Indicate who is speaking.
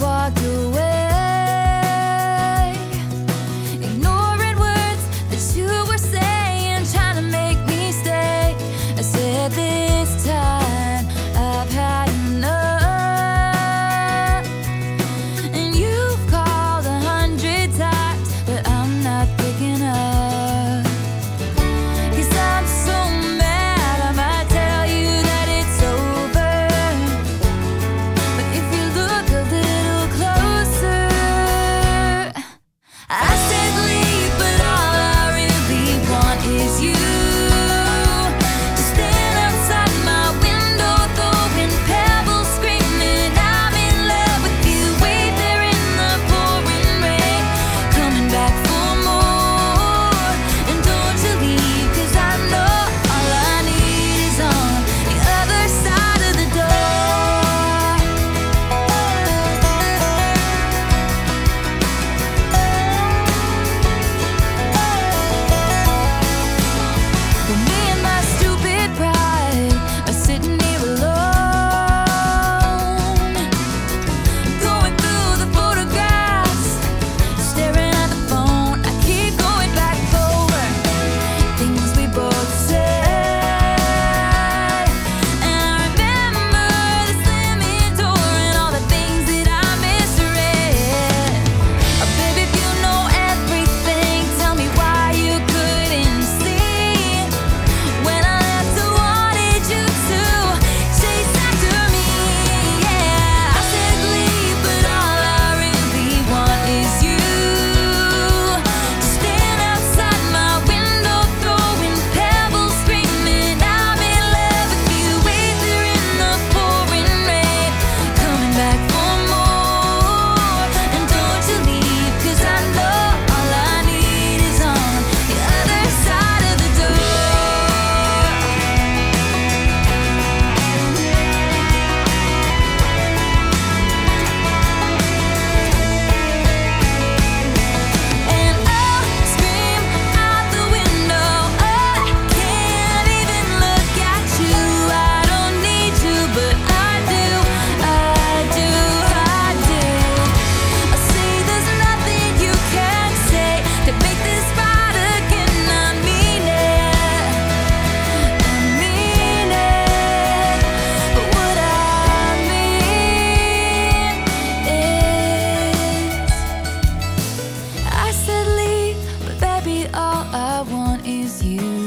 Speaker 1: walk all I want is you.